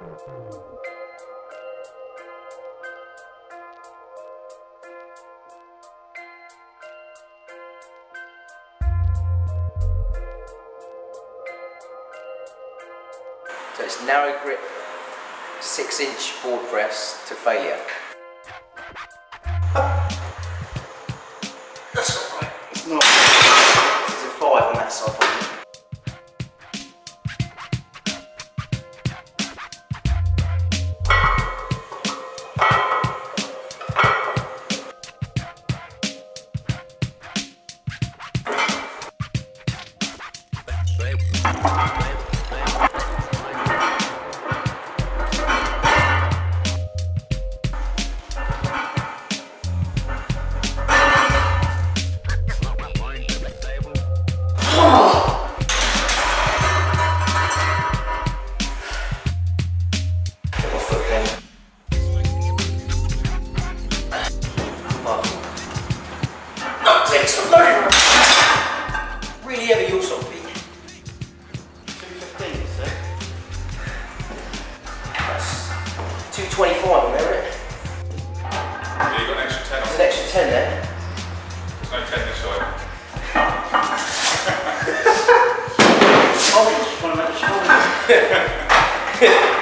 So it's narrow grip, six inch board press to failure. No, take some. Really heavy, you'll sort of be. 215, you? That's 225 on there, isn't it? Yeah, you got an extra 10 There's on. an extra 10 there. There's no 10 this side. Oh, you just want to make the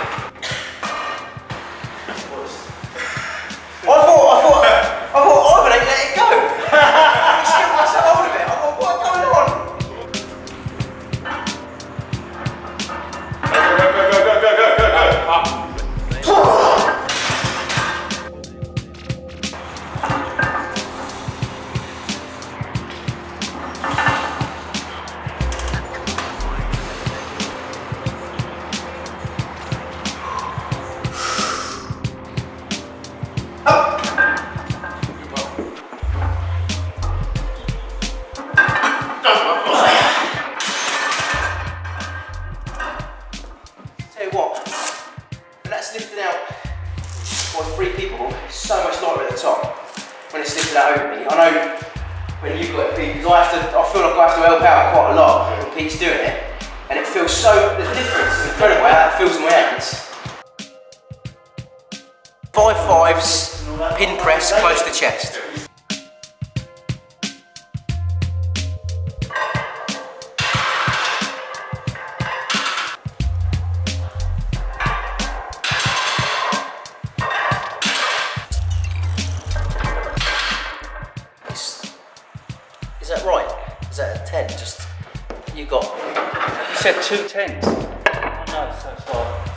you what, that's lifted out by three people, so much lighter at the top. When it's lifted out over me, I know when you've got it, because I have to, I feel like I have to help out quite a lot when Pete's doing it, and it feels so, the difference is incredible how that feels in my hands. Five fives, pin press close to chest. Said two tens. Oh no, so sorry.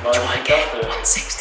try again, 160.